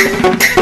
す